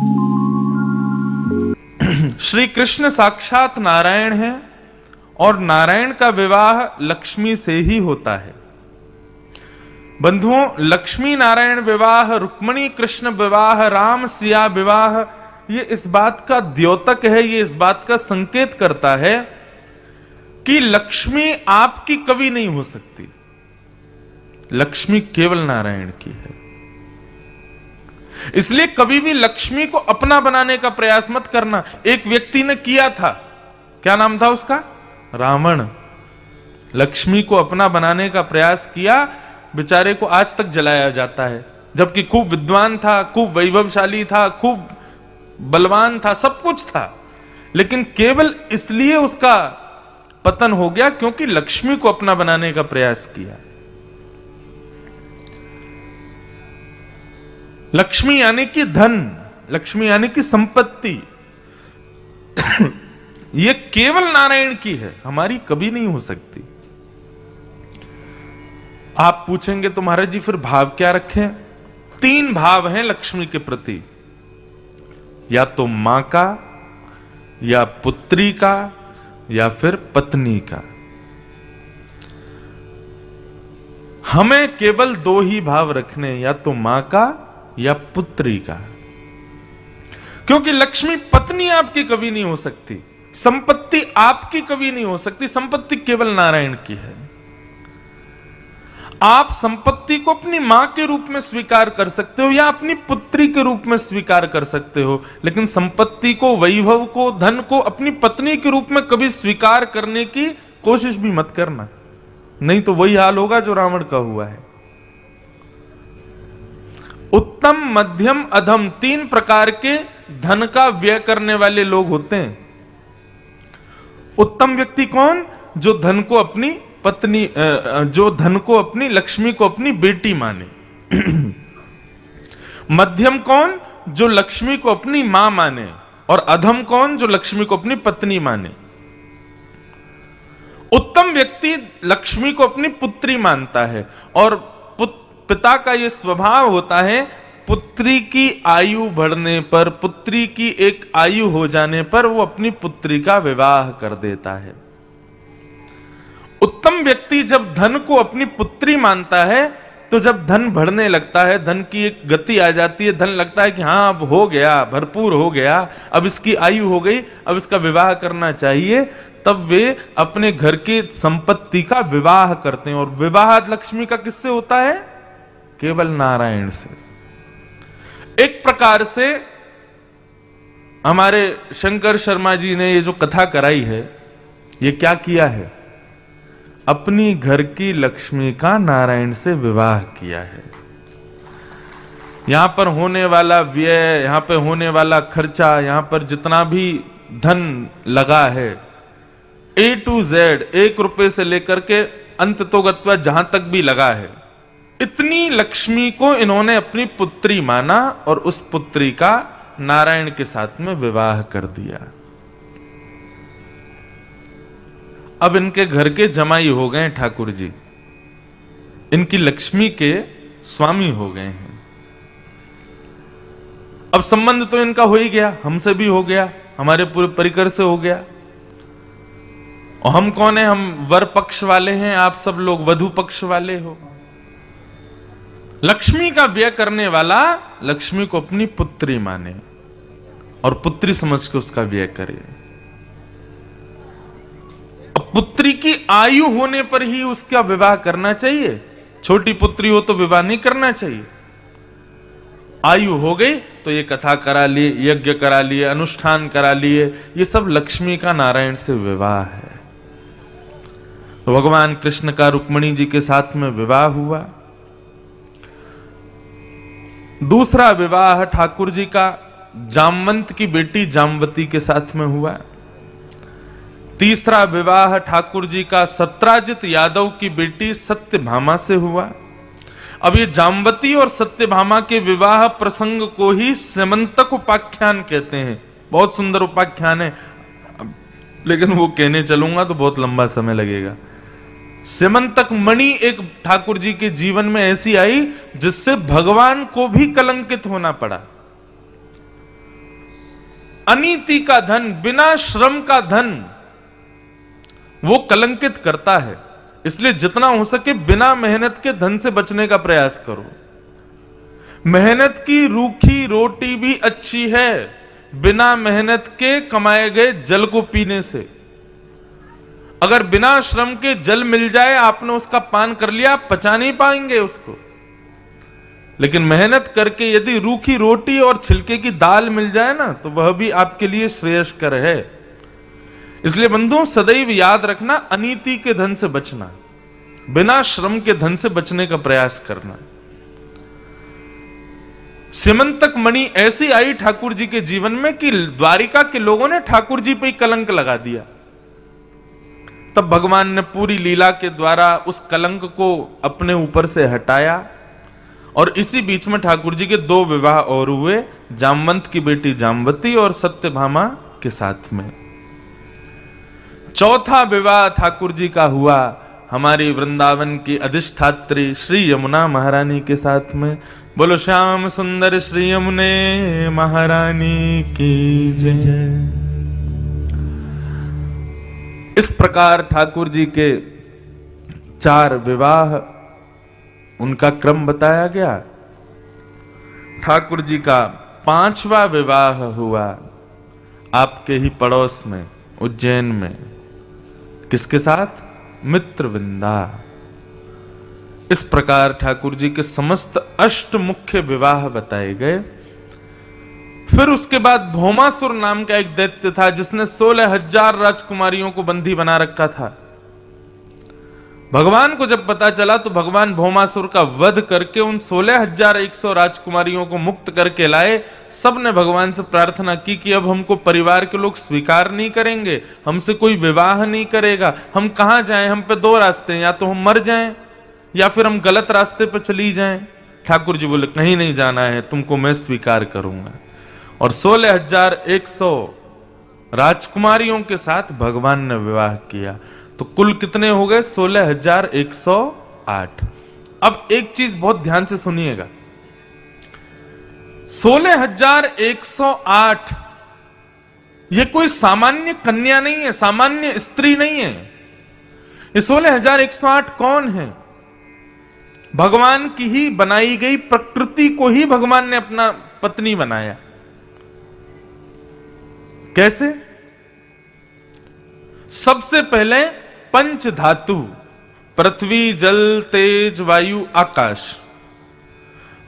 श्री कृष्ण साक्षात नारायण है और नारायण का विवाह लक्ष्मी से ही होता है। बंधुओं, लक्ष्मी नारायण विवाह, रुक्मणी कृष्ण विवाह, राम सिया विवाह, ये इस बात का द्योतक है, ये इस बात का संकेत करता है कि लक्ष्मी आपकी कभी नहीं हो सकती। लक्ष्मी केवल नारायण की है। इसलिए कभी भी लक्ष्मी को अपना बनाने का प्रयास मत करना। एक व्यक्ति ने किया था। क्या नाम था उसका? रावण। लक्ष्मी को अपना बनाने का प्रयास किया, बेचारे को आज तक जलाया जाता है। जबकि खूब विद्वान था, खूब वैभवशाली था, खूब बलवान था, सब कुछ था। लेकिन केवल इसलिए उसका पतन हो गया क्योंकि लक्ष्मी को अपना बनाने का प्रयास किया। लक्ष्मी यानी कि धन, लक्ष्मी यानी कि संपत्ति। यह केवल नारायण की है, हमारी कभी नहीं हो सकती। आप पूछेंगे तो महाराज जी, फिर भाव क्या रखें? तीन भाव हैं लक्ष्मी के प्रति। या तो माँ का, या पुत्री का, या फिर पत्नी का। हमें केवल दो ही भाव रखने या तो माँ का या पुत्री का? क्योंकि लक्ष्मी पत्नी आपकी कभी नहीं हो सकती, संपत्ति आपकी कभी नहीं हो सकती, संपत्ति केवल नारायण की है। आप संपत्ति को अपनी माँ के रूप में स्वीकार कर सकते हो या अपनी पुत्री के रूप में स्वीकार कर सकते हो, लेकिन संपत्ति को, वैभव को, धन को अपनी पत्नी के रूप में कभी स्वीकार करने की कोशिश भी मत करना। नहीं तो वही हाल होगा जो रावण का हुआ है। उत्तम, मध्यम, अधम तीन प्रकार के धन का व्यय करने वाले लोग होते हैं। उत्तम व्यक्ति कौन? जो धन को अपनी पत्नी जो धन को अपनी, लक्ष्मी को अपनी बेटी माने। मध्यम कौन? जो लक्ष्मी को अपनी माँ माने। और अधम कौन? जो लक्ष्मी को अपनी पत्नी माने। उत्तम व्यक्ति लक्ष्मी को अपनी पुत्री मानता है। और पिता का यह स्वभाव होता है, पुत्री की आयु बढ़ने पर, पुत्री की एक आयु हो जाने पर वो अपनी पुत्री का विवाह कर देता है। उत्तम व्यक्ति जब धन को अपनी पुत्री मानता है तो जब धन बढ़ने लगता है, धन की एक गति आ जाती है, धन लगता है कि हाँ अब हो गया, भरपूर हो गया, अब इसकी आयु हो गई, अब इसका विवाह करना चाहिए, तब वे अपने घर की संपत्ति का विवाह करते हैं। और विवाह लक्ष्मी का किससे होता है? केवल नारायण से। एक प्रकार से हमारे शंकर शर्मा जी ने ये जो कथा कराई है, ये क्या किया है? अपनी घर की लक्ष्मी का नारायण से विवाह किया है। यहाँ पर होने वाला व्यय, यहाँ पर होने वाला खर्चा, यहाँ पर जितना भी धन लगा है ए टू जेड एक रुपए से लेकर के अंत तो जहाँ तक भी लगा है। इतनी लक्ष्मी को इन्होंने अपनी पुत्री माना और उस पुत्री का नारायण के साथ में विवाह कर दिया। अब इनके घर के जमाई हो गए ठाकुर जी। इनकी लक्ष्मी के स्वामी हो गए हैं। अब संबंध तो इनका हो ही गया, हमसे भी हो गया, हमारे पूरे परिकर से हो गया। और हम कौन है? हम वर पक्ष वाले हैं, आप सब लोग वधु पक्ष वाले हो। लक्ष्मी का व्यय करने वाला लक्ष्मी को अपनी पुत्री माने और पुत्री समझ के उसका व्यय करे। पुत्री की आयु होने पर ही उसका विवाह करना चाहिए। छोटी पुत्री हो तो विवाह नहीं करना चाहिए। आयु हो गई तो ये कथा करा लिए, यज्ञ करा लिए, अनुष्ठान करा लिए, ये सब लक्ष्मी का नारायण से विवाह है। तो भगवान कृष्ण का रुक्मणी जी के साथ में विवाह हुआ। दूसरा विवाह ठाकुर जी का जामवंत की बेटी जामवती के साथ में हुआ। तीसरा विवाह ठाकुर जी का सत्राजित यादव की बेटी सत्यभामा से हुआ। अब ये जामवती और सत्यभामा के विवाह प्रसंग को ही सेमंतक उपाख्यान कहते हैं। बहुत सुंदर उपाख्यान है। लेकिन वो कहने चलूँगा तो बहुत लंबा समय लगेगा। सिमंतक मणि एक ठाकुर जी के जीवन में ऐसी आई जिससे भगवान को भी कलंकित होना पड़ा। अनीति का धन, बिना श्रम का धन, वो कलंकित करता है। इसलिए जितना हो सके बिना मेहनत के धन से बचने का प्रयास करो। मेहनत की रूखी रोटी भी अच्छी है, बिना मेहनत के कमाए गए जल को पीने से। अगर बिना श्रम के जल मिल जाए, आपने उसका पान कर लिया, आप पचा नहीं पाएँगे उसको। लेकिन मेहनत करके यदि रूखी रोटी और छिलके की दाल मिल जाए ना तो वह भी आपके लिए श्रेयस्कर है। इसलिए बंधुओं, सदैव याद रखना, अनीति के धन से बचना, बिना श्रम के धन से बचने का प्रयास करना। सिमंतक मणि ऐसी आई ठाकुर जी के जीवन में कि द्वारिका के लोगों ने ठाकुर जी पे ही कलंक लगा दिया। तब भगवान ने पूरी लीला के द्वारा उस कलंक को अपने ऊपर से हटाया और इसी बीच में ठाकुर जी के दो विवाह और हुए, जामवंत की बेटी जामवती और सत्यभामा के साथ में। चौथा विवाह ठाकुर जी का हुआ हमारी वृंदावन की अधिष्ठात्री श्री यमुना महारानी के साथ में। बोलो, श्याम सुंदर श्री यमुने महारानी की जय। इस प्रकार ठाकुर जी के चार विवाह उनका क्रम बताया गया। ठाकुर जी का पांचवा विवाह हुआ आपके ही पड़ोस में, उज्जैन में। किसके साथ? मित्र विंदा इस प्रकार ठाकुर जी के समस्त अष्ट मुख्य विवाह बताए गए। फिर उसके बाद भोमासुर नाम का एक दैत्य था, जिसने सोलह हज़ार राजकुमारियों को बंदी बना रखा था। भगवान को जब पता चला तो भगवान भौमासुर का वध करके उन सोलह हज़ार एक सौ राजकुमारियों को मुक्त करके लाए। सबने भगवान से प्रार्थना की कि अब हमको परिवार के लोग स्वीकार नहीं करेंगे, हमसे कोई विवाह नहीं करेगा, हम कहा जाएँ, हम पे दो रास्ते हैं, या तो हम मर जाएँ, या फिर हम गलत रास्ते पर चली जाएँ। ठाकुर जी बोले कहीं नहीं, जाना है, तुमको मैं स्वीकार करूँगा। और सोलह हज़ार एक सौ राजकुमारियों के साथ भगवान ने विवाह किया। तो कुल कितने हो गए? सोलह हज़ार एक सौ आठ। अब एक चीज़ बहुत ध्यान से सुनिएगा। सोलह हज़ार एक सौ आठ यह कोई सामान्य कन्या नहीं है, सामान्य स्त्री नहीं है। ये सोलह हज़ार एक सौ आठ कौन है? भगवान की ही बनाई गई प्रकृति को ही भगवान ने अपना पत्नी बनाया। कैसे? सबसे पहले पंच धातु, पृथ्वी, जल, तेज, वायु, आकाश।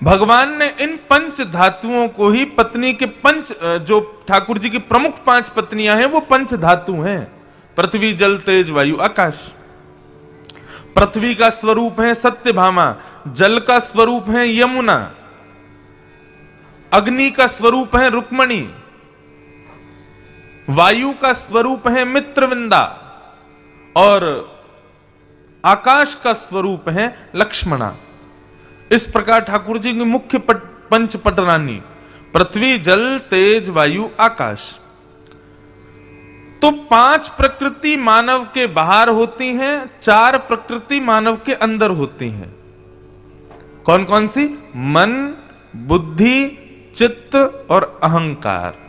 भगवान ने इन पंच धातुओं को ही पत्नी के पंच जो ठाकुर जी की प्रमुख पाँच पत्नियाँ हैं, वो पंच धातु हैं। पृथ्वी, जल, तेज, वायु, आकाश। पृथ्वी का स्वरूप है सत्यभामा, जल का स्वरूप है यमुना। अग्नि का स्वरूप है रुक्मणी। वायु का स्वरूप है मित्रविंदा और आकाश का स्वरूप है लक्ष्मणा। इस प्रकार ठाकुर जी की मुख्य पट, पंच पटरानी पृथ्वी जल तेज वायु आकाश। तो पाँच प्रकृति मानव के बाहर होती हैं चार प्रकृति मानव के अंदर होती हैं। कौन कौन सी? मन बुद्धि चित्त और अहंकार।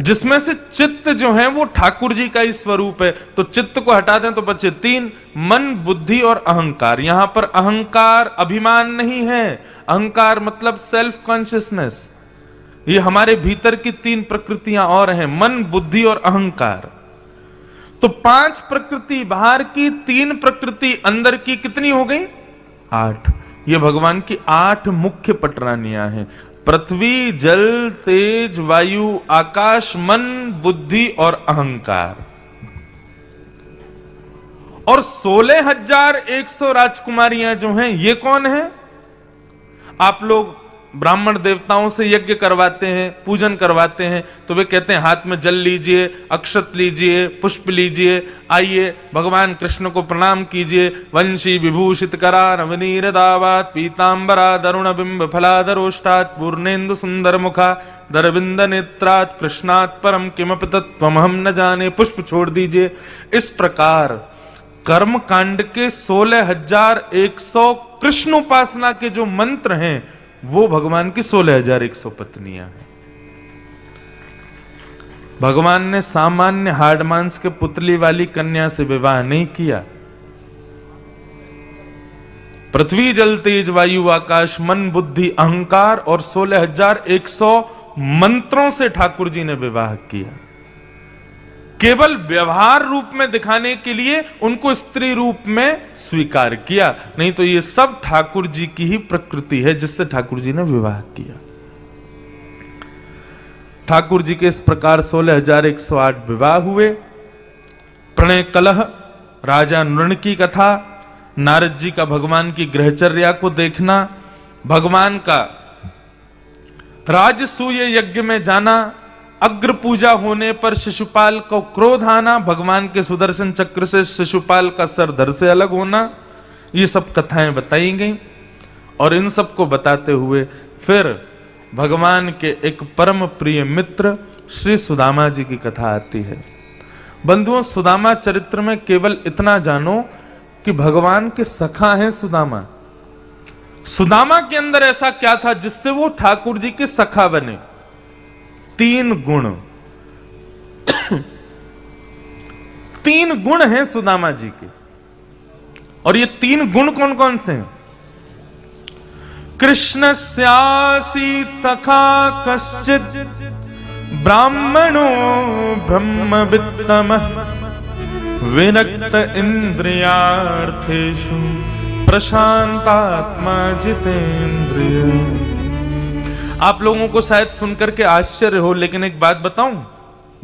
जिसमें से चित्त जो है वो ठाकुर जी का ही स्वरूप है। तो चित्त को हटा दें तो बच्चे तीन, मन, बुद्धि और अहंकार। यहाँ पर अहंकार अभिमान नहीं है। अहंकार मतलब सेल्फ कॉन्शियसनेस ये हमारे भीतर की तीन प्रकृतियाँ और हैं, मन, बुद्धि और अहंकार। तो पाँच प्रकृति, बाहर की तीन प्रकृति, अंदर की कितनी हो गई? आठ। ये भगवान की आठ मुख्य पटरानियाँ हैं। पृथ्वी, जल, तेज, वायु, आकाश, मन, बुद्धि और अहंकार। और सोलह हज़ार एक सौ राजकुमारियाँ जो हैं, ये कौन है? आप लोग ब्राह्मण देवताओं से यज्ञ करवाते हैं, पूजन करवाते हैं तो वे कहते हैं, हाथ में जल लीजिए, अक्षत लीजिए, पुष्प लीजिए, आइए, भगवान कृष्ण को प्रणाम कीजिए, वंशी विभूषित करा नवनीर दावात पीताम्बरा दरुण बिंब फलादरोष्टात, पूर्णेन्दु सुंदर मुखा, दरबिंद नेत्रात, कृष्णात परम किमप तत्व हम न जाने, पुष्प छोड़ दीजिए। इस प्रकार कर्म कांड के सोलह हज़ार एक सौ कृष्ण उपासना के जो मंत्र हैं वो भगवान की सोलह हज़ार एक सौ पत्नियाँ हैं। भगवान ने सामान्य हार्ड मांस के पुतली वाली कन्या से विवाह नहीं किया। पृथ्वी जल तेज वायु आकाश मन बुद्धि अहंकार और सोलह हज़ार एक सौ मंत्रों से ठाकुर जी ने विवाह किया। केवल व्यवहार रूप में दिखाने के लिए उनको स्त्री रूप में स्वीकार किया। नहीं तो ये सब ठाकुर जी की ही प्रकृति है जिससे ठाकुर जी ने विवाह किया। ठाकुर जी के इस प्रकार सोलह हज़ार एक सौ आठ विवाह हुए। प्रणय कलह, राजा नृण की कथा, नारद जी का भगवान की ग्रहचर्या को देखना, भगवान का राजसूय यज्ञ में जाना अग्र पूजा होने पर शिशुपाल को क्रोध आना, भगवान के सुदर्शन चक्र से शिशुपाल का सर धर से अलग होना, ये सब कथाएँ बताई गई। और इन सबको बताते हुए फिर भगवान के एक परम प्रिय मित्र श्री सुदामा जी की कथा आती है। बंधुओं, सुदामा चरित्र में केवल इतना जानो कि भगवान के सखा हैं सुदामा। सुदामा के अंदर ऐसा क्या था जिससे वो ठाकुर जी के सखा बने? तीन गुण। तीन गुण हैं सुदामा जी के। और ये तीन गुण कौन कौन से हैं? कृष्ण स्यासीत सखा कश्चित, ब्राह्मणो ब्रह्म वित्तम विनक्त इंद्रियार्थेशु प्रशांतात्मा जितेंद्रिय आप लोगों को शायद सुनकर के आश्चर्य हो, लेकिन एक बात बताऊँ,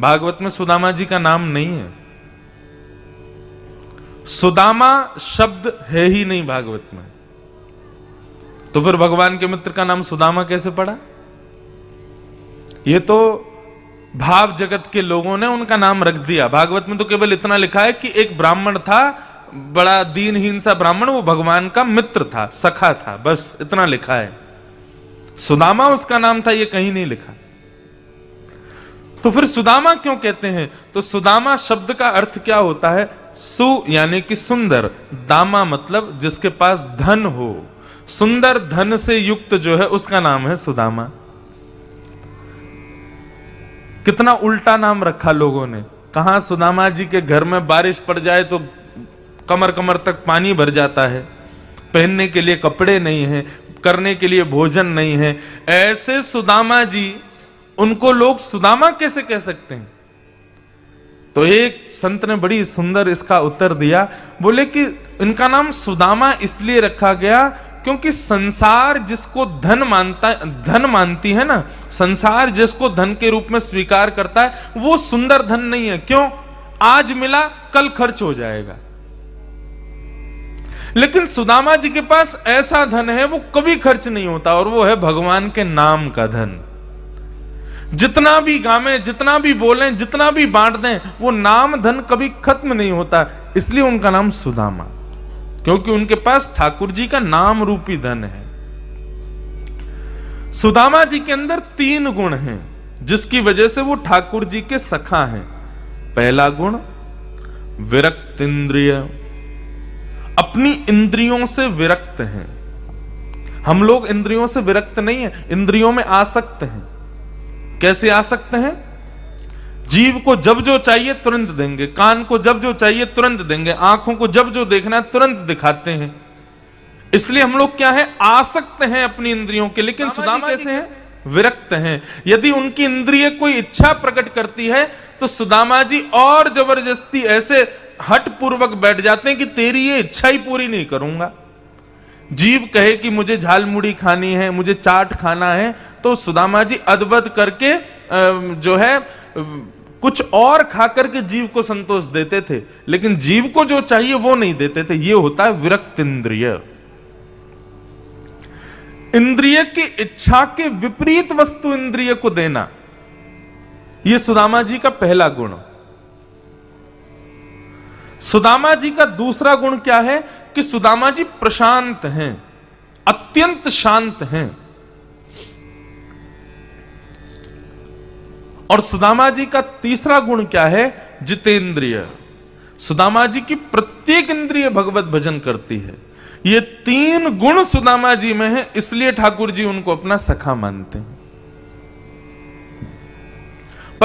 भागवत में सुदामा जी का नाम नहीं है। सुदामा शब्द है ही नहीं भागवत में। तो फिर भगवान के मित्र का नाम सुदामा कैसे पड़ा? ये तो भाव जगत के लोगों ने उनका नाम रख दिया। भागवत में तो केवल इतना लिखा है कि एक ब्राह्मण था, बड़ा दीनहीन सा ब्राह्मण, वो भगवान का मित्र था, सखा था, बस इतना लिखा है। सुदामा उसका नाम था, ये कहीं नहीं लिखा। तो फिर सुदामा क्यों कहते हैं? तो सुदामा शब्द का अर्थ क्या होता है? सु यानी कि सुंदर। दामा मतलब जिसके पास धन हो। सुंदर धन से युक्त जो है, उसका नाम है सुदामा। कितना उल्टा नाम रखा लोगों ने। कहा सुदामा जी के घर में बारिश पड़ जाए तो कमर कमर तक पानी भर जाता है। पहनने के लिए कपड़े नहीं है करने के लिए भोजन नहीं है। ऐसे सुदामा जी, उनको लोग सुदामा कैसे कह सकते हैं? तो एक संत ने बड़ी सुंदर इसका उत्तर दिया। बोले कि इनका नाम सुदामा इसलिए रखा गया क्योंकि संसार जिसको धन मानता, धन मानती है ना, संसार जिसको धन के रूप में स्वीकार करता है, वो सुंदर धन नहीं है। क्यों? आज मिला, कल खर्च हो जाएगा। लेकिन सुदामा जी के पास ऐसा धन है, वो कभी खर्च नहीं होता और वो है भगवान के नाम का धन। जितना भी गावे जितना भी बोले, जितना भी बांट दें, वो नाम धन कभी खत्म नहीं होता। इसलिए उनका नाम सुदामा। क्योंकि उनके पास ठाकुर जी का नाम रूपी धन है। सुदामा जी के अंदर तीन गुण हैं, जिसकी वजह से वो ठाकुर जी के सखा हैं। पहला गुण विरक्त इंद्रिय अपनी इंद्रियों से विरक्त हैं। हम लोग इंद्रियों से विरक्त नहीं है इंद्रियों में आसक्त हैं। कैसे आ सकते हैं? जीव को जब जो चाहिए तुरंत देंगे कान को जब जो चाहिए तुरंत देंगे आँखों को जब जो देखना है तुरंत दिखाते हैं। इसलिए हम लोग क्या है? आसक्त हैं अपनी इंद्रियों के लेकिन सुदामा कैसे हैं? विरक्त हैं। यदि उनकी इंद्रिय कोई इच्छा प्रकट करती है तो सुदामा जी और ज़बरदस्ती ऐसे हट पूर्वक बैठ जाते हैं कि तेरी ये इच्छा ही पूरी नहीं करूँगा। जीव कहे कि मुझे झाल मुड़ी खानी है, मुझे चाट खाना है तो सुदामा जी अदबद करके जो है कुछ और खा करके जीव को संतोष देते थे। लेकिन जीव को जो चाहिए वो नहीं देते थे। ये होता है विरक्त इंद्रिय। इंद्रिय की इच्छा के विपरीत वस्तु इंद्रिय को देना। यह सुदामा जी का पहला गुण। सुदामा जी का दूसरा गुण क्या है? कि सुदामा जी प्रशांत हैं, अत्यंत शांत हैं। और सुदामा जी का तीसरा गुण क्या है? जितेंद्रिय। सुदामा जी की प्रत्येक इंद्रिय भगवत भजन करती है। ये तीन गुण सुदामा जी में है, इसलिए ठाकुर जी उनको अपना सखा मानते हैं।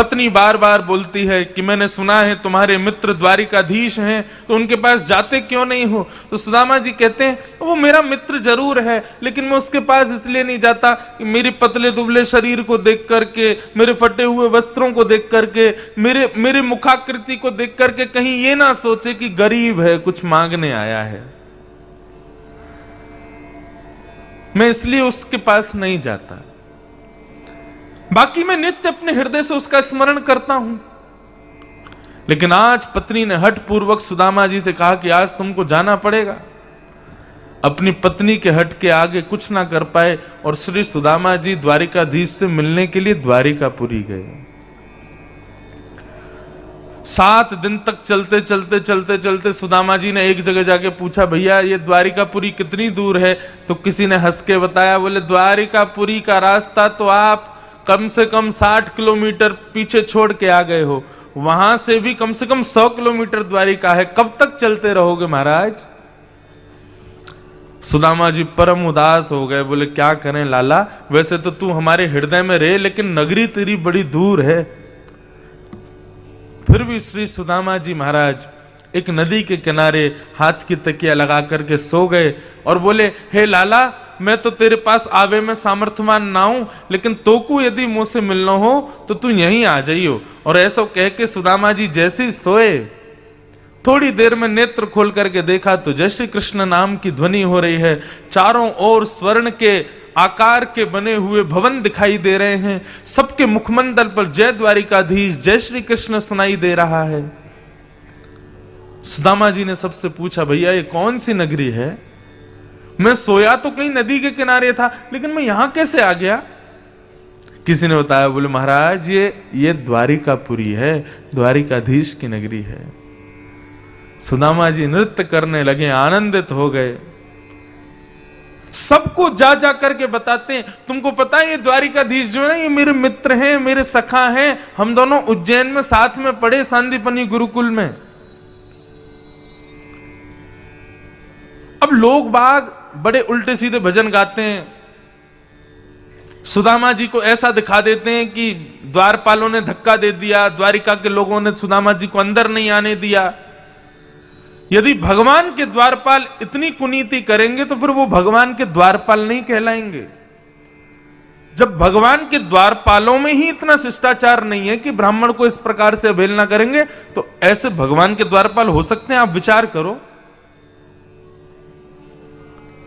पत्नी बार बार बोलती है कि मैंने सुना है तुम्हारे मित्र द्वारिकाधीश हैं तो उनके पास जाते क्यों नहीं हो? तो सुदामा जी कहते हैं, वो मेरा मित्र ज़रूर है, लेकिन मैं उसके पास इसलिए नहीं जाता कि मेरे पतले दुबले शरीर को देख करके, मेरे फटे हुए वस्त्रों को देख करके, मेरे मेरे मुखाकृति को देख करके कहीं ये ना सोचे कि गरीब है, कुछ मांगने आया है। मैं इसलिए उसके पास नहीं जाता। बाकी मैं नित्य अपने हृदय से उसका स्मरण करता हूँ। लेकिन आज पत्नी ने हट पूर्वक सुदामा जी से कहा कि आज तुमको जाना पड़ेगा। अपनी पत्नी के हट के आगे कुछ ना कर पाए और श्री सुदामा जी द्वारिकाधीश से मिलने के लिए द्वारिकापुरी गए। सात दिन तक चलते चलते चलते चलते सुदामा जी ने एक जगह जाके पूछा, भैया, ये द्वारिकापुरी कितनी दूर है? तो किसी ने हंस के बताया, बोले, द्वारिकापुरी का रास्ता तो आप कम से कम साठ किलोमीटर पीछे छोड़ के आ गए हो। वहाँ से भी कम से कम सौ किलोमीटर द्वारिका है। कब तक चलते रहोगे महाराज? सुदामा जी परम उदास हो गए। बोले, क्या करें लाला? वैसे तो तू हमारे हृदय में रहे, लेकिन नगरी तेरी बड़ी दूर है। फिर भी श्री सुदामा जी महाराज एक नदी के किनारे हाथ की तकिया लगा करके सो गए और बोले, हे लाला मैं तो तेरे पास आवे में सामर्थ्यवान ना हूँ, लेकिन तोकू यदि मुझसे मिलना हो तो तू यहीं आ जाइयो। और ऐसा कह के सुदामा जी जैसे सोए, थोड़ी देर में नेत्र खोल करके देखा तो जय श्री कृष्ण नाम की ध्वनि हो रही है। चारों ओर स्वर्ण के आकार के बने हुए भवन दिखाई दे रहे हैं। सबके मुखमंडल पर जय द्वारिकाधीश जय श्री कृष्ण सुनाई दे रहा है। सुदामा जी ने सबसे पूछा, भैया, ये कौन सी नगरी है? मैं सोया तो कहीं नदी के किनारे था, लेकिन मैं यहाँ कैसे आ गया? किसी ने बताया, बोले, महाराज, ये ये द्वारिकापुरी है द्वारिकाधीश की नगरी है। सुदामा जी नृत्य करने लगे, आनंदित हो गए। सबको जा जा करके बताते हैं, तुमको पता है ये द्वारिकाधीश जो है ये मेरे मित्र हैं, मेरे सखा हैं, हम दोनों उज्जैन में साथ में पढ़े सांदीपनी गुरुकुल में। अब लोग बाग बड़े उल्टे सीधे भजन गाते हैं। सुदामा जी को ऐसा दिखा देते हैं कि द्वारपालों ने धक्का दे दिया, द्वारिका के लोगों ने सुदामा जी को अंदर नहीं आने दिया। यदि भगवान के द्वारपाल इतनी कुनीति करेंगे तो फिर वो भगवान के द्वारपाल नहीं कहलाएँगे। जब भगवान के द्वारपालों में ही इतना शिष्टाचार नहीं है कि ब्राह्मण को इस प्रकार से अवहेलना करेंगे तो ऐसे भगवान के द्वारपाल हो सकते हैं। आप विचार करो।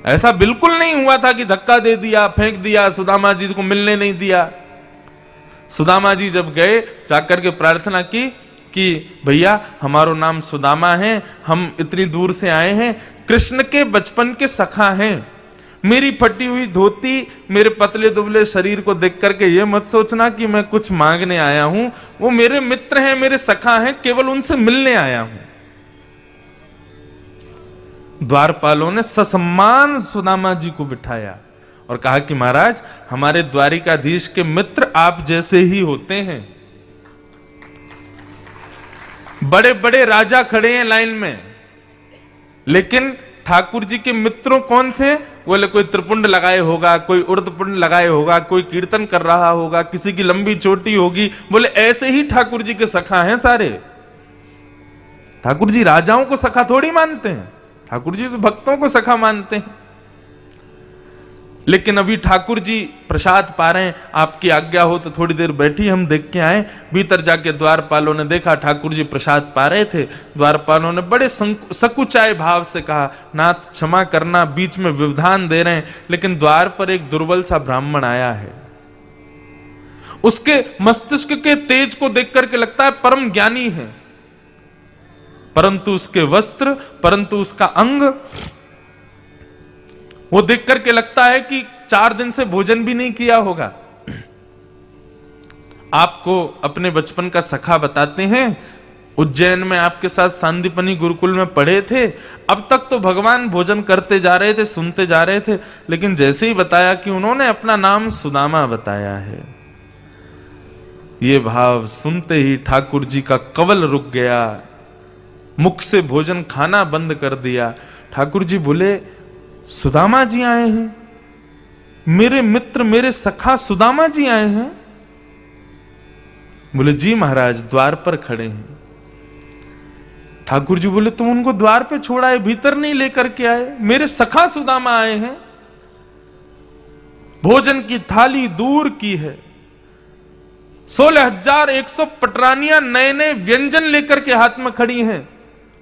ऐसा बिल्कुल नहीं हुआ था कि धक्का दे दिया, फेंक दिया, सुदामा जी को मिलने नहीं दिया। सुदामा जी जब गए, जाकर के प्रार्थना की कि, भैया, हमारो नाम सुदामा है, हम इतनी दूर से आए हैं, कृष्ण के बचपन के सखा हैं। मेरी फटी हुई धोती, मेरे पतले दुबले शरीर को देख करके ये मत सोचना कि मैं कुछ मांगने आया हूँ। वो मेरे मित्र हैं, मेरे सखा हैं, केवल उनसे मिलने आया हूँ। द्वारपालों ने ससम्मान सुदामा जी को बिठाया और कहा कि महाराज, हमारे द्वारिकाधीश के मित्र आप जैसे ही होते हैं। बड़े बड़े राजा खड़े हैं लाइन में। लेकिन ठाकुर जी के मित्रों कौन से बोले कोई त्रिपुंड लगाए होगा, कोई उर्दपुंड लगाए होगा, कोई कीर्तन कर रहा होगा, किसी की लंबी चोटी होगी। बोले, ऐसे ही ठाकुर जी के सखा हैं सारे। ठाकुर जी राजाओं को सखा थोड़ी मानते हैं। ठाकुर जी तो भक्तों को सखा मानते हैं। लेकिन अभी ठाकुर जी प्रसाद पा रहे हैं। आपकी आज्ञा हो तो थोड़ी देर बैठी, हम देख के आए। भीतर जाके द्वारपालों ने देखा, ठाकुर जी प्रसाद पा रहे थे। द्वारपालों ने बड़े सकुचाए भाव से कहा, नाथ, क्षमा करना, बीच में विधान दे रहे हैं, लेकिन द्वार पर एक दुर्बल सा ब्राह्मण आया है। उसके मस्तिष्क के तेज को देख करके लगता है परम ज्ञानी है। परंतु उसके वस्त्र, परंतु उसका अंग, वो देख करके लगता है कि चार दिन से भोजन भी नहीं किया होगा। आपको अपने बचपन का सखा बताते हैं, उज्जैन में आपके साथ सांदीपनी गुरुकुल में पढ़े थे, अब तक तो भगवान भोजन करते जा रहे थे, सुनते जा रहे थे, लेकिन जैसे ही बताया कि उन्होंने अपना नाम सुदामा बताया है, ये भाव सुनते ही ठाकुर जी का कवल रुक गया। मुख से भोजन खाना बंद कर दिया। ठाकुर जी बोले, सुदामा जी आए हैं। मेरे मित्र, मेरे सखा सुदामा जी आए हैं। बोले, जी महाराज, द्वार पर खड़े हैं। ठाकुर जी बोले, तुम उनको द्वार पे छोड़ा है, भीतर नहीं लेकर के आए। मेरे सखा सुदामा आए हैं। भोजन की थाली दूर की है। सोलह हज़ार एक सौ पटरानियाँ नए नए व्यंजन लेकर के हाथ में खड़ी हैं।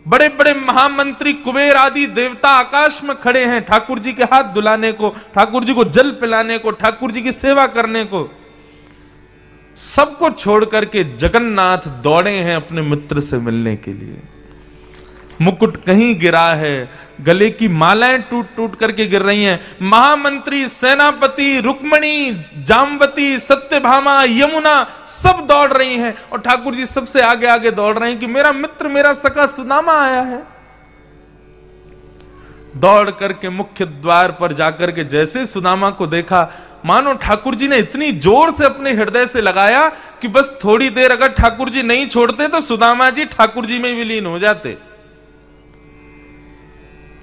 बड़े बड़े महामंत्री कुबेर आदि देवता आकाश में खड़े हैं ठाकुर जी के हाथ दुलाने को, ठाकुर जी को जल पिलाने को, ठाकुर जी की सेवा करने को। सबको छोड़ करके जगन्नाथ दौड़े हैं अपने मित्र से मिलने के लिए। मुकुट कहीं गिरा है। गले की मालाएँ टूट टूट करके गिर रही हैं। महामंत्री, सेनापति, रुक्मणी, जामवती, सत्यभामा, यमुना सब दौड़ रही हैं। और ठाकुर जी सबसे आगे आगे दौड़ रहे हैं कि मेरा मित्र, मेरा सका सुदामा आया है। दौड़ करके मुख्य द्वार पर जाकर के जैसे सुदामा को देखा, मानो ठाकुर जी ने इतनी ज़ोर से अपने हृदय से लगाया कि बस थोड़ी देर अगर ठाकुर जी नहीं छोड़ते तो सुदामा जी ठाकुर जी में विलीन हो जाते।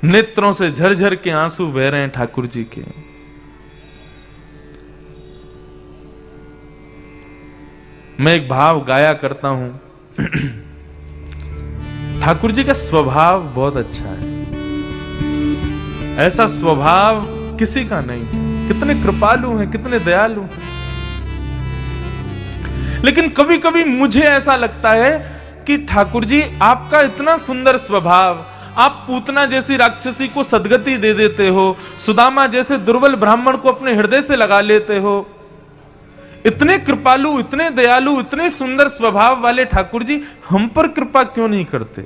नेत्रों से झरझर के आँसू बह रहे हैं ठाकुर जी के। मैं एक भाव गाया करता हूँ। ठाकुर जी का स्वभाव बहुत अच्छा है। ऐसा स्वभाव किसी का नहीं। कितने कृपालु हैं, कितने दयालु हैं। लेकिन कभी कभी मुझे ऐसा लगता है कि ठाकुर जी आपका इतना सुंदर स्वभाव आप पूतना जैसी राक्षसी को सदगति दे देते हो, सुदामा जैसे दुर्बल ब्राह्मण को अपने हृदय से लगा लेते हो। इतने कृपालु, इतने दयालु, इतने सुंदर स्वभाव वाले ठाकुर जी, हम पर कृपा क्यों नहीं करते?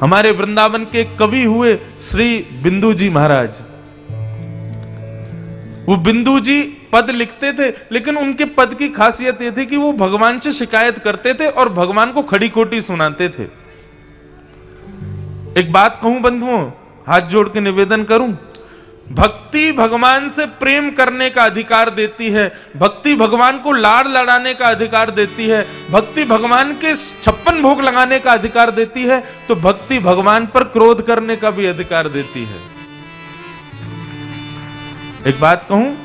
हमारे वृंदावन के कवि हुए श्री बिंदु जी महाराज। वो बिंदु जी पद लिखते थे, लेकिन उनके पद की खासियत ये थी कि वो भगवान से शिकायत करते थे और भगवान को खड़ी खोटी सुनाते थे। एक बात कहूँ बंधुओं, हाथ जोड़ के निवेदन करूँ, भक्ति भगवान से प्रेम करने का अधिकार देती है, भक्ति भगवान को लाड़ लड़ाने का अधिकार देती है, भक्ति भगवान के छप्पन भोग लगाने का अधिकार देती है तो भक्ति भगवान पर क्रोध करने का भी अधिकार देती है। एक बात कहूँ,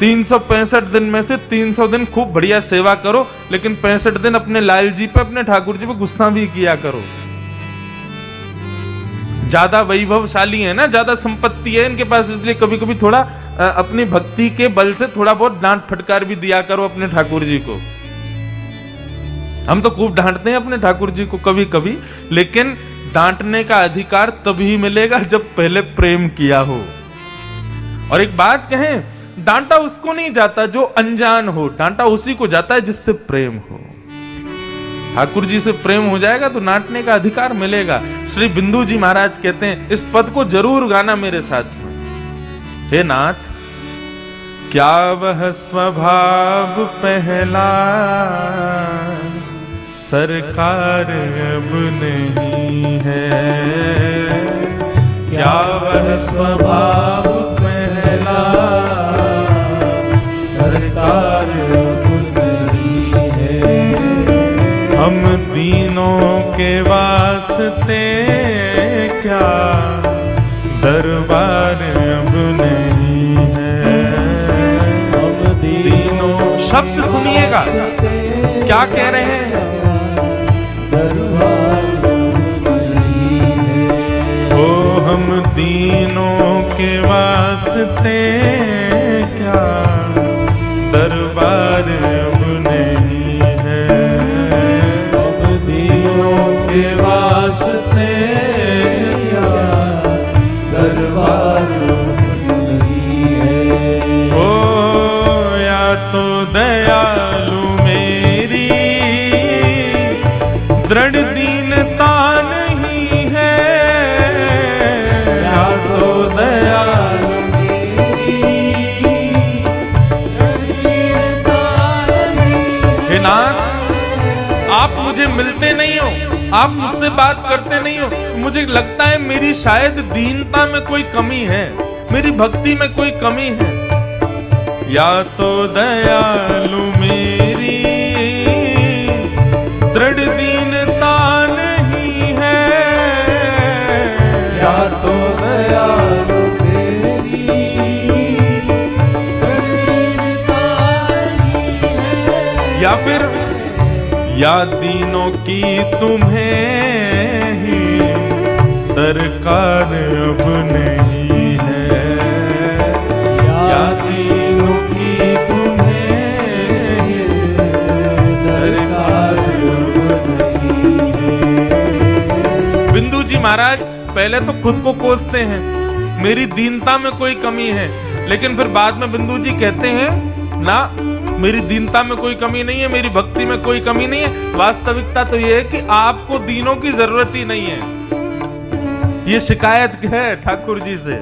तीन सौ पैंसठ दिन में से तीन सौ दिन खूब बढ़िया सेवा करो, लेकिन पैंसठ दिन अपने लाल जी पे, अपने ठाकुर जी पे गुस्सा भी किया करो। ज़्यादा वैभवशाली है ना, ज़्यादा संपत्ति है इनके पास, इसलिए कभी कभी थोड़ा अपनी भक्ति के बल से थोड़ा बहुत डांट फटकार भी दिया करो अपने ठाकुर जी को। हम तो खूब डांटते हैं अपने ठाकुर जी को कभी कभी लेकिन डांटने का अधिकार तभी मिलेगा जब पहले प्रेम किया हो। और एक बात कहें, डांटा उसको नहीं जाता जो अनजान हो, डांटा उसी को जाता है जिससे प्रेम हो। ठाकुर जी से प्रेम हो जाएगा तो नाटने का अधिकार मिलेगा। श्री बिंदु जी महाराज कहते हैं, इस पद को ज़रूर गाना मेरे साथ में। हे नाथ, क्या वह स्वभाव पहला? सरकार अब नहीं है। क्या वह स्वभाव पहला? सरकार हम दीनों के वास्ते क्या दरबार अब नहीं है? हम दीनों शब्द सुनिएगा। क्या कह रहे हैं? ओ हम दीनों के वास्ते क्या दरबार अब नहीं आप मुझसे बात करते नहीं हो। मुझे लगता है मेरी शायद दीनता में कोई कमी है। मेरी भक्ति में कोई कमी है। या तो दयालु मेरी, दृढ़ दीनता नहीं है। या तो दयालु या फिर या दीनों की तुम्हें ही दरकार अब नहीं है। या दीनों की तुम्हें ही दरकार बिंदु जी महाराज, पहले तो खुद को कोसते हैं। मेरी दीनता में कोई कमी है। लेकिन फिर बाद में बिंदु जी कहते हैं, ना मेरी दीनता में कोई कमी नहीं है मेरी भक्ति में कोई कमी नहीं है। वास्तविकता तो यह है कि आपको दीनों की ज़रूरत ही नहीं है। ये शिकायत है ठाकुर जी से?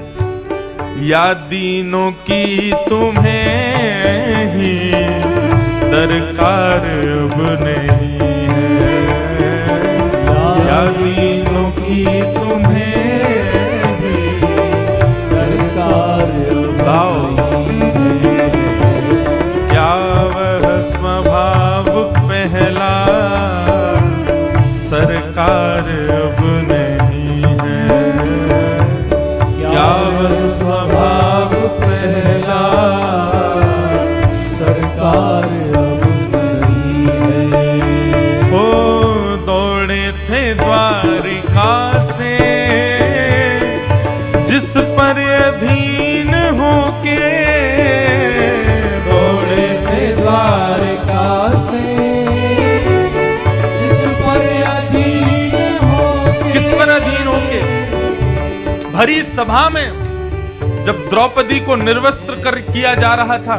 या दीनों की तुम्हें ही दरकार अब नहीं है। या दीनों की तुम्हें ही दरकार सरकार भरी सभा में जब द्रौपदी को निर्वस्त्र कर किया जा रहा था,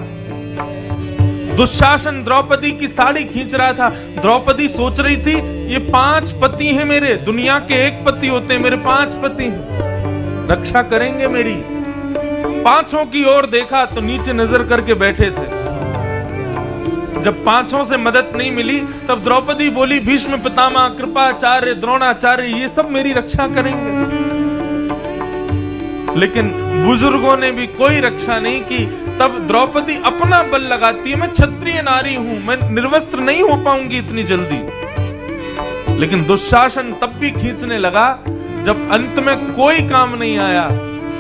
दुशासन द्रौपदी की साड़ी खींच रहा था, द्रौपदी सोच रही थी, ये पाँच पति हैं मेरे, दुनिया के एक पति होते हैं, मेरे पाँच पति हैं। रक्षा करेंगे मेरी। पाँचों की ओर देखा तो नीचे नज़र करके बैठे थे। जब पाँचों से मदद नहीं मिली, तब द्रौपदी बोली, भीष्म, पितामह, कृपाचार्य, द्रोणाचार्य, ये सब मेरी रक्षा करेंगे। लेकिन बुज़ुर्गों ने भी कोई रक्षा नहीं की। तब द्रौपदी अपना बल लगाती है, मैं क्षत्रिय नारी हूँ, मैं निर्वस्त्र नहीं हो पाऊँगी इतनी जल्दी। लेकिन दुशासन तब भी खींचने लगा, जब अंत में कोई काम नहीं आया,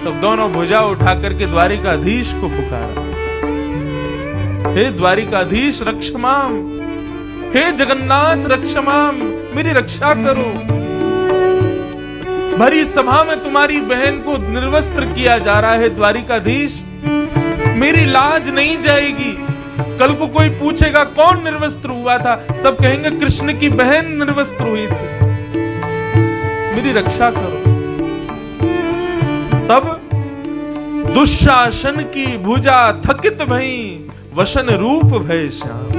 तब दोनों भुजा उठा करके द्वारिकाधीश को पुकारा। हे द्वारिकाधीश, रक्षमाम! हे जगन्नाथ, रक्षमाम! मेरी रक्षा करो! भरी सभा में तुम्हारी बहन को निर्वस्त्र किया जा रहा है, द्वारिकाधीश। मेरी लाज नहीं जाएगी। कल को कोई पूछेगा, कौन निर्वस्त्र हुआ था? सब कहेंगे, कृष्ण की बहन निर्वस्त्र हुई थी। मेरी रक्षा करो। तब दुशासन की भुजा थकित भई, वशन रूप भय श्याम।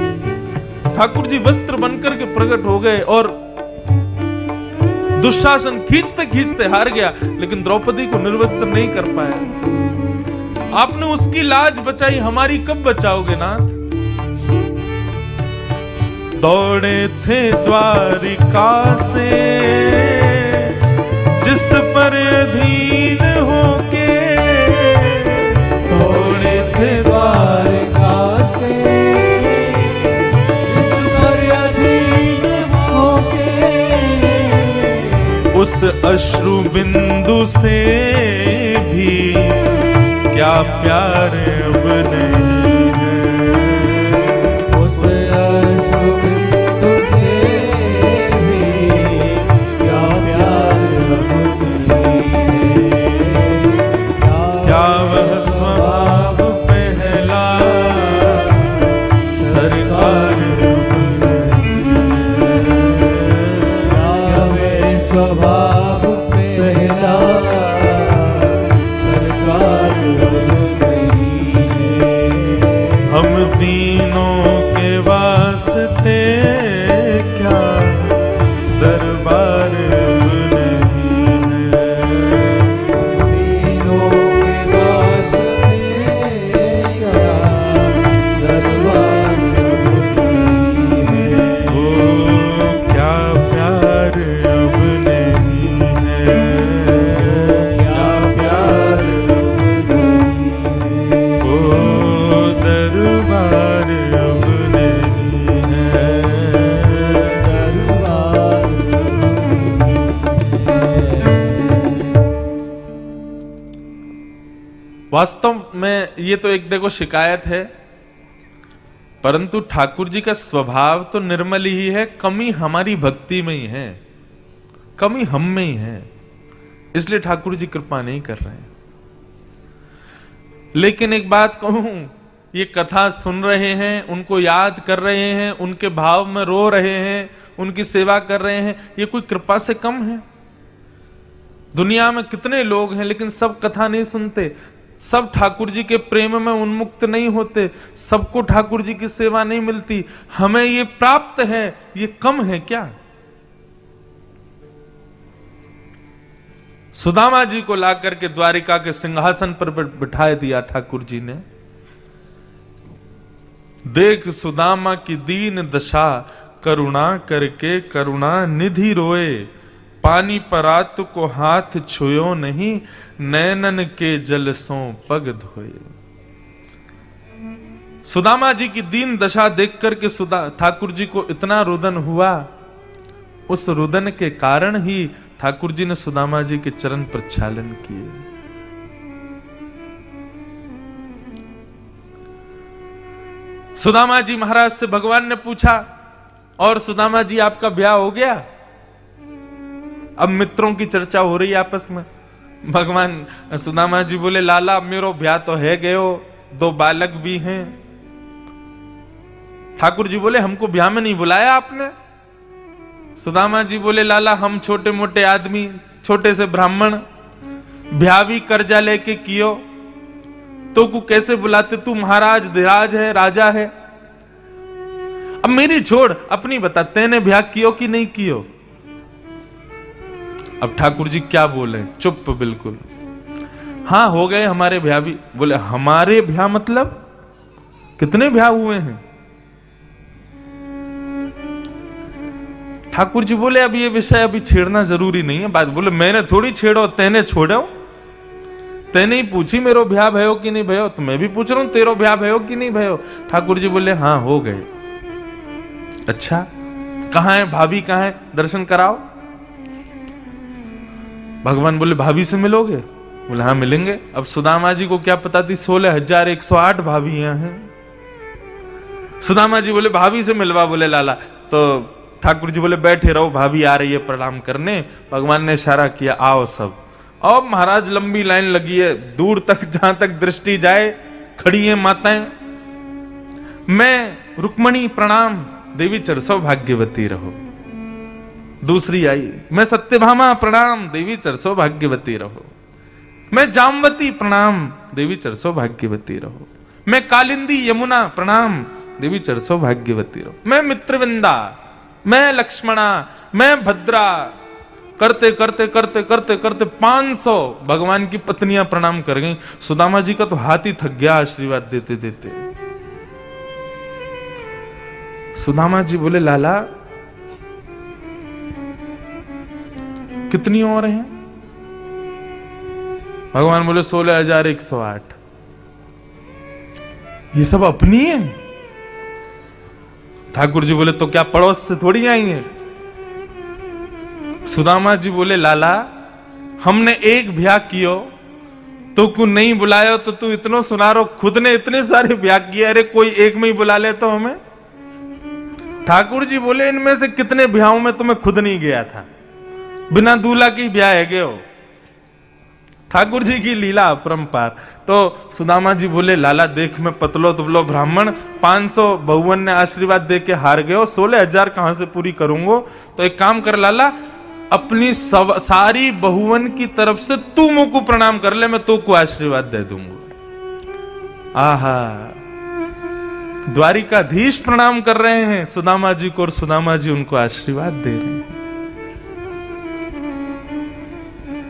ठाकुर जी वस्त्र बनकर के प्रकट हो गए और दुशासन खींचते खींचते हार गया, लेकिन द्रौपदी को निर्वस्त नहीं कर पाया। आपने उसकी लाज बचाई, हमारी कब बचाओगे नाथ? दौड़े थे द्वारिका से, जिस पर अधीन उस अश्रु बिंदु से भी क्या प्यार अब दरबार वास्तव में ये तो एक देखो शिकायत है, परंतु ठाकुर जी का स्वभाव तो निर्मल ही है, कमी हमारी भक्ति में ही है, कमी हम में ही है, इसलिए ठाकुर जी कृपा नहीं कर रहे हैं। लेकिन एक बात कहूँ, ये कथा सुन रहे हैं, उनको याद कर रहे हैं, उनके भाव में रो रहे हैं, उनकी सेवा कर रहे हैं, ये कोई कृपा से कम है? दुनिया में कितने लोग हैं, लेकिन सब कथा नहीं सुनते सब ठाकुर जी के प्रेम में उन्मुक्त नहीं होते, सबको ठाकुर जी की सेवा नहीं मिलती। हमें ये प्राप्त है, ये कम है क्या? सुदामा जी को लाकर के द्वारिका के सिंहासन पर बिठाए दिया ठाकुर जी ने। देख सुदामा की दीन दशा, करुणा करके करुणा निधि रोए। पानी परात को हाथ छुयो नहीं नैनन के जल सो पग धोए। सुदामा जी की दीन दशा देख करके सुदा ठाकुर जी को इतना रुदन हुआ। उस रुदन के कारण ही ठाकुर जी ने सुदामा जी के चरण प्रक्षालन किए। सुदामा जी महाराज से भगवान ने पूछा, और सुदामा जी, आपका ब्याह हो गया? अब मित्रों की चर्चा हो रही है आपस में। भगवान सुदामा जी बोले, लाला, मेरो ब्याह तो है गयो, दो बालक भी हैं। ठाकुर जी बोले, हमको ब्याह में नहीं बुलाया आपने? सुदामा जी बोले, लाला, हम छोटे मोटे आदमी, छोटे से ब्राह्मण ब्याह भी कर्जा लेके कियो। तो को कैसे बुलाते? तू महाराज धीराज है, राजा है। अब मेरी छोड़, अपनी बता, तेने ब्याह कियो कि नहीं कियो? अब ठाकुर जी क्या बोले? चुप बिल्कुल। हाँ हो गए हमारे ब्याह भी। बोले, हमारे ब्याह मतलब? कितने ब्याह हुए हैं? ठाकुर जी बोले, अब ये विषय अभी छेड़ना ज़रूरी नहीं है। बात बोले, मैंने थोड़ी छेड़ो, तेने छोड़ो। तेने ही पूछी मेरो ब्याह भयो कि नहीं भयो। तो मैं भी पूछ रहा हूँ, तेरो ब्याह भयो कि नहीं भयो? ठाकुर जी बोले हाँ हो गए। अच्छा कहा है? भाभी कहा है? दर्शन कराओ। भगवान बोले, भाभी से मिलोगे? बोले हाँ मिलेंगे। अब सुदामा जी को क्या पता थी, सोलह हज़ार एक सौ आठ भाभी हैं। सुदामा जी बोले, भाभी से मिलवा। बोले, लाला। तो ठाकुर जी बोले, बैठे रहो, भाभी आ रही है प्रणाम करने। भगवान ने इशारा किया, आओ सब। अब महाराज लंबी लाइन लगी है, दूर तक, जहाँ तक दृष्टि जाए, खड़ी है माताएँ। मैं रुक्मणी प्रणाम, देवी चर सौभाग्यवती रहो। दूसरी आई। मैं सत्यभामा प्रणाम, देवी चरसो भाग्यवती रहो। मैं जामवती प्रणाम, देवी चरसो भाग्यवती रहो। मैं कालिंदी यमुना प्रणाम, देवी चरसो भाग्यवती रहो। मैं मित्रविंदा, मैं लक्ष्मणा, मैं भद्रा। करते करते करते करते करते 500 भगवान की पत्नियाँ प्रणाम कर गई। सुदामा जी का तो हाथ ही थक गया, आशीर्वाद देते देते। सुदामा जी बोले, लाला कितनी और हैं? भगवान बोले, सोलह हज़ार एक सौ आठ। ये सब अपनी है? ठाकुर जी बोले तो क्या पड़ोस से थोड़ी आई है? सुदामा जी बोले, लाला, हमने एक ब्याह कियो तो को नहीं बुलायो? तो तू इतनो सुना रो, खुद ने इतने सारे ब्याह किए, अरे कोई एक में ही बुला ले तो हमें ठाकुर जी बोले, इनमें से कितने ब्याहों में तुम्हें खुद नहीं गया था? बिना दूल्हा की ब्याह है गए हो ठाकुर जी की लीला अपरंपार। तो सुदामा जी बोले लाला देख मैं पतलो दुबलो ब्राह्मण 500 बहुवन ने आशीर्वाद दे के हार हो सोलह हज़ार कहाँ से पूरी करूंगो? तो एक काम कर लाला अपनी सब, सारी बहुवन की तरफ़ से तू मुँह को प्रणाम कर ले मैं तो को आशीर्वाद दे दूँगा। आहा। द्वारिकाधीश प्रणाम कर रहे हैं सुदामा जी को और सुदामा जी उनको आशीर्वाद दे रहे हैं।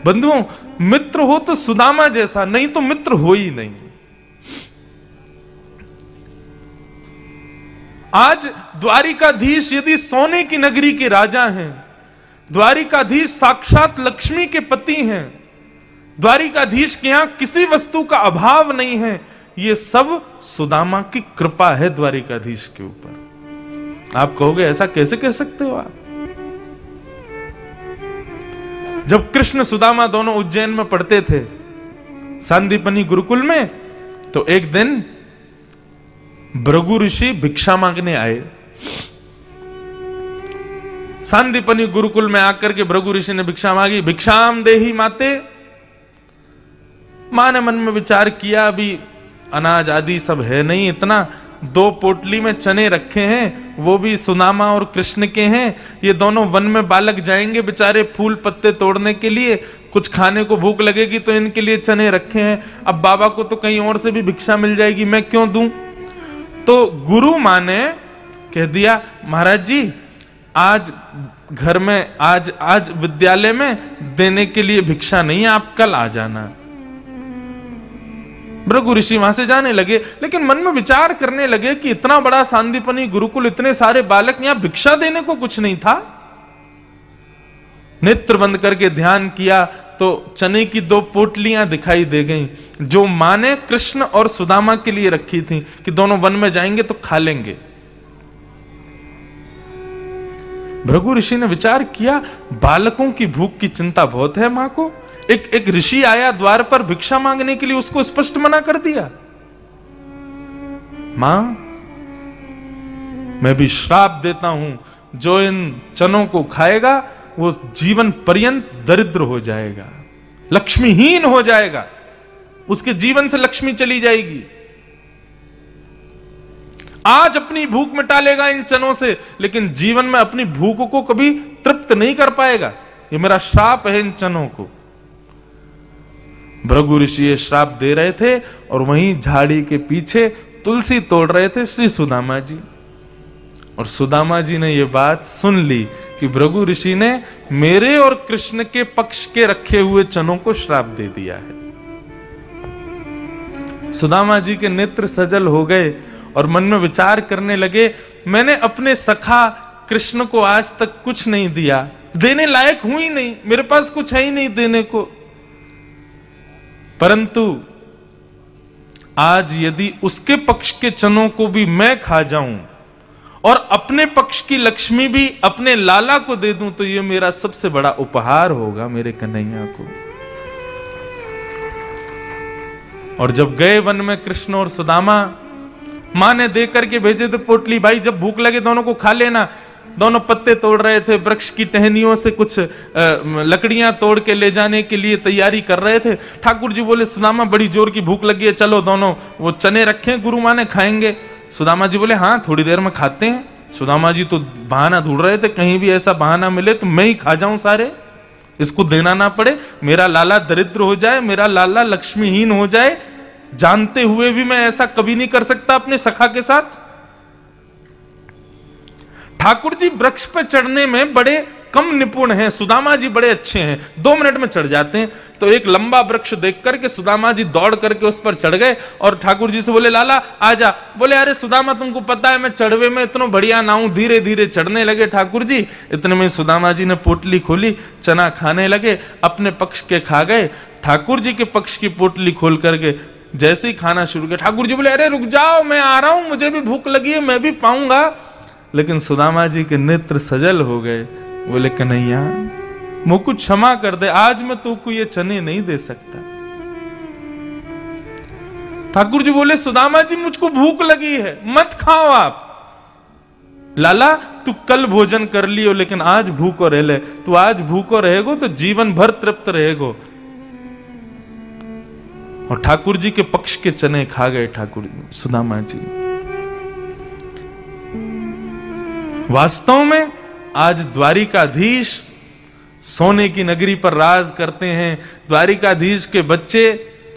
बंधुओं, मित्र हो तो सुदामा जैसा, नहीं तो मित्र हो ही नहीं। आज द्वारिकाधीश यदि सोने की नगरी के राजा हैं, द्वारिकाधीश साक्षात लक्ष्मी के पति हैं, द्वारिकाधीश के यहाँ किसी वस्तु का अभाव नहीं है, ये सब सुदामा की कृपा है द्वारिकाधीश के ऊपर। आप कहोगे, ऐसा कैसे कह सकते हो आप? जब कृष्ण सुदामा दोनों उज्जैन में पढ़ते थे, सांदीपनी गुरुकुल में तो एक दिन भृगु ऋषि भिक्षा मांगने आए। सांदीपनी गुरुकुल में आकर के भृगु ऋषि ने भिक्षा मांगी। भिक्षाम देही माते, माँ ने मन में विचार किया, अभी अनाज आदि सब है नहीं, इतना दो पोटली में चने रखे हैं, वो भी सुनामा और कृष्ण के हैं। ये दोनों वन में बालक जाएँगे बेचारे फूल पत्ते तोड़ने के लिए। कुछ खाने को भूख लगेगी तो इनके लिए चने रखे हैं। अब बाबा को तो कहीं और से भी भिक्षा मिल जाएगी, मैं क्यों दूँ? तो गुरु माँ ने कह दिया, महाराज जी, आज घर में, आज आज विद्यालय में देने के लिए भिक्षा नहीं, आप कल आ जाना। भृगु ऋषि वहाँ से जाने लगे, लेकिन मन में विचार करने लगे कि इतना बड़ा सांदीपनी गुरुकुल, इतने सारे बालक यहाँ भिक्षा देने को कुछ नहीं था। नेत्र बंद करके ध्यान किया तो चने की दो पोटलियाँ दिखाई दे गईं, जो माँ ने कृष्ण और सुदामा के लिए रखी थी, कि दोनों वन में जाएँगे तो खा लेंगे। भृगु ऋषि ने विचार किया, बालकों की भूख की चिंता बहुत है माँ को। एक एक ऋषि आया द्वार पर भिक्षा मांगने के लिए, उसको स्पष्ट मना कर दिया। माँ, मैं भी श्राप देता हूँ, जो इन चनों को खाएगा, वो जीवन पर्यंत दरिद्र हो जाएगा, लक्ष्मीहीन हो जाएगा, उसके जीवन से लक्ष्मी चली जाएगी। आज अपनी भूख मिटा लेगा इन चनों से, लेकिन जीवन में अपनी भूख को कभी तृप्त नहीं कर पाएगा। ये मेरा श्राप है इन चनों को। भृगु ऋषि ये श्राप दे रहे थे और वहीं झाड़ी के पीछे तुलसी तोड़ रहे थे श्री सुदामा जी। और सुदामा जी ने यह बात सुन ली कि भृगु ऋषि ने मेरे और कृष्ण के पक्ष के रखे हुए चनों को श्राप दे दिया है। सुदामा जी के नेत्र सजल हो गए और मन में विचार करने लगे, मैंने अपने सखा कृष्ण को आज तक कुछ नहीं दिया। देने लायक हूँ ही नहीं। मेरे पास कुछ है ही नहीं देने को। परंतु आज यदि उसके पक्ष के चनों को भी मैं खा जाऊँ और अपने पक्ष की लक्ष्मी भी अपने लाला को दे दूँ तो यह मेरा सबसे बड़ा उपहार होगा मेरे कन्हैया को। और जब गए वन में कृष्ण और सुदामा, माँ ने दे करके भेजे तो पोटली, भाई जब भूख लगे दोनों को खा लेना दोनों पत्ते तोड़ रहे थे, वृक्ष की टहनियों से कुछ लकड़ियाँ तोड़ के ले जाने के लिए तैयारी कर रहे थे। ठाकुर जी बोले, सुदामा, बड़ी ज़ोर की भूख लगी है, चलो दोनों वो चने रखे, गुरु माँ ने खाएँगे। सुदामा जी बोले हाँ थोड़ी देर में खाते हैं। सुदामा जी तो बहाना ढूंढ रहे थे, कहीं भी ऐसा बहाना मिले तो मैं ही खा जाऊँ सारे। इसको देना ना पड़े, मेरा लाला दरिद्र हो जाए, मेरा लाला लक्ष्मीहीन हो जाए, जानते हुए भी मैं ऐसा कभी नहीं कर सकता अपने सखा के साथ। ठाकुर जी वृक्ष पर चढ़ने में बड़े कम निपुण हैं सुदामा जी बड़े अच्छे हैं। दो मिनट में चढ़ जाते हैं। तो एक लंबा वृक्ष देख करके सुदामा जी दौड़ करके उस पर चढ़ गए और ठाकुर जी से बोले, लाला आजा बोले, अरे सुदामा, तुमको पता है, मैं चढ़वे में इतना बढ़िया नाऊ धीरे धीरे चढ़ने लगे ठाकुर जी इतने में सुदामा जी ने पोटली खोली, चना खाने लगे, अपने पक्ष के खा गए। ठाकुर जी के पक्ष की पोटली खोल करके जैसे ही खाना शुरू किया ठाकुर जी बोले, अरे रुक जाओ, मैं आ रहा हूँ, मुझे भी भूख लगी है, मैं भी पाऊँगा। लेकिन सुदामा जी के नेत्र सजल हो गए। बोले, कन्हैया मुझको क्षमा कर दे, आज मैं तुमको ये चने नहीं दे सकता। ठाकुर जी बोले, सुदामा जी, मुझको भूख लगी है, मत खाओ आप। लाला, तू कल भोजन कर लियो, लेकिन आज भूखो रह ले तू आज भूखो रहेगो तो जीवन भर तृप्त रहेगो। और ठाकुर जी के पक्ष के चने खा गए ठाकुर सुदामा जी। वास्तव में आज द्वारिकाधीश सोने की नगरी पर राज करते हैं। द्वारिकाधीश के बच्चे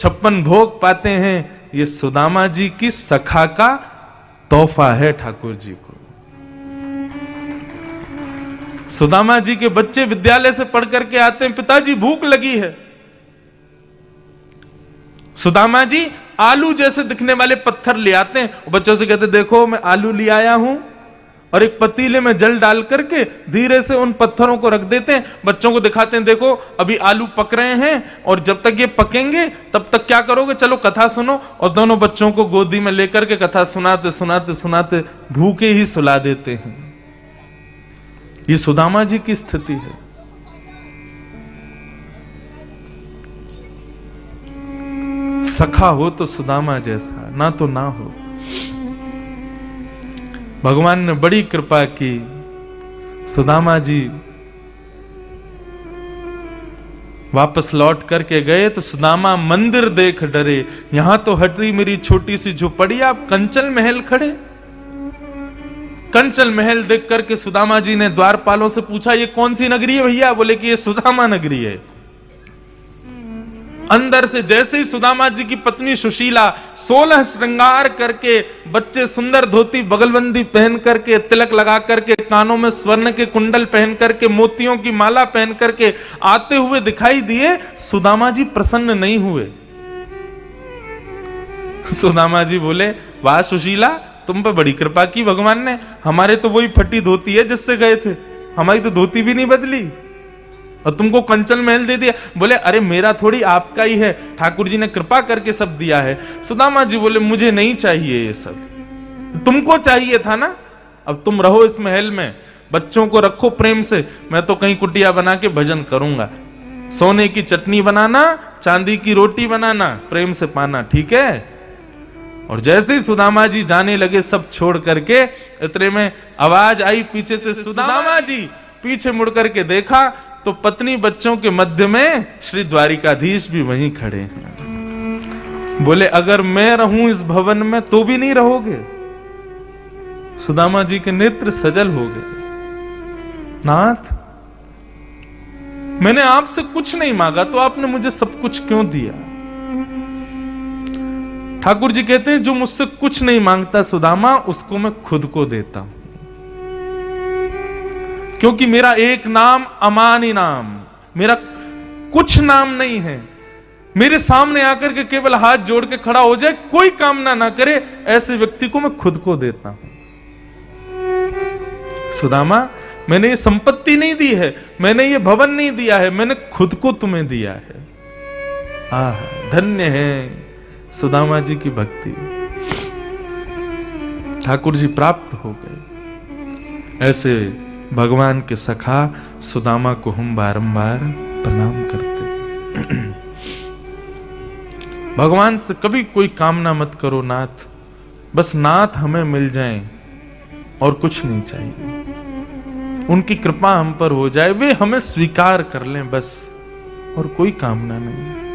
छप्पन भोग पाते हैं। ये सुदामा जी की सखा का तोहफा है ठाकुर जी को। सुदामा जी के बच्चे विद्यालय से पढ़ करके आते हैं। पिताजी, भूख लगी है। सुदामा जी आलू जैसे दिखने वाले पत्थर ले आते हैं। बच्चों से कहते देखो, मैं आलू ले आया हूँ। और एक पतीले में जल डाल करके धीरे से उन पत्थरों को रख देते हैं। बच्चों को दिखाते हैं, देखो, अभी आलू पक रहे हैं और जब तक ये पकेंगे, तब तक क्या करोगे? चलो, कथा सुनो। और दोनों बच्चों को गोदी में लेकर के कथा सुनाते सुनाते सुनाते भूखे ही सुला देते हैं। ये सुदामा जी की स्थिति है। सखा हो तो सुदामा जैसा, ना तो ना हो। भगवान ने बड़ी कृपा की। सुदामा जी वापस लौट करके गए तो सुदामा मंदिर देख डरे। यहाँ तो हटी मेरी छोटी सी झोपड़ी, आप कंचल महल खड़े। कंचल महल देख करके सुदामा जी ने द्वारपालों से पूछा, ये कौन सी नगरी है भैया? बोले कि ये सुदामा नगरी है। अंदर से जैसे ही सुदामा जी की पत्नी सुशीला सोलह श्रृंगार करके बच्चे सुंदर धोती बगलबंदी पहन करके, तिलक लगा करके, कानों में स्वर्ण के कुंडल पहन करके, मोतियों की माला पहन करके आते हुए दिखाई दिए, सुदामा जी प्रसन्न नहीं हुए। सुदामा जी बोले, वाह सुशीला, तुम पर बड़ी कृपा की भगवान ने, हमारे तो वही फटी धोती है जिससे गए थे, हमारी तो धोती भी नहीं बदली। और तुमको कंचन महल दे दिया। बोले, अरे, मेरा थोड़ी आपका ही है। ठाकुर जी ने कृपा करके सब दिया है। सुदामा जी बोले, मुझे नहीं चाहिए ये सब। तुमको चाहिए था ना? अब तुम रहो इस महल में। बच्चों को रखो प्रेम से। मैं तो कहीं कुटिया बना के भजन करूँगा। सोने की चटनी बनाना, चांदी की रोटी बनाना, प्रेम से पाना, ठीक है? और जैसे ही सुदामा जी जाने लगे सब छोड़ करके, इतने में आवाज़ आई पीछे से, सुदामा जी! पीछे मुड़ करके देखा तो पत्नी बच्चों के मध्य में श्री द्वारिकाधीश भी वहीं खड़े हैं। बोले, अगर मैं रहूँ इस भवन में तो भी नहीं रहोगे? सुदामा जी के नेत्र सजल हो गए। नाथ, मैंने आपसे कुछ नहीं मांगा तो आपने मुझे सब कुछ क्यों दिया? ठाकुर जी कहते हैं, जो मुझसे कुछ नहीं माँगता सुदामा, उसको मैं खुद को देता हूँ। क्योंकि मेरा एक नाम अमानी नाम, मेरा कुछ नाम नहीं है। मेरे सामने आकर के केवल हाथ जोड़ के खड़ा हो जाए, कोई कामना ना करे, ऐसे व्यक्ति को मैं खुद को देता हूँ। सुदामा, मैंने ये संपत्ति नहीं दी है, मैंने ये भवन नहीं दिया है, मैंने खुद को तुम्हें दिया है। आ धन्य है सुदामा जी की भक्ति। ठाकुर जी प्राप्त हो गए। ऐसे भगवान के सखा सुदामा को हम बारंबार प्रणाम करते भगवान से कभी कोई कामना मत करो, नाथ। बस नाथ हमें मिल जाए और कुछ नहीं चाहिए। उनकी कृपा हम पर हो जाए, वे हमें स्वीकार कर लें बस, और कोई कामना नहीं।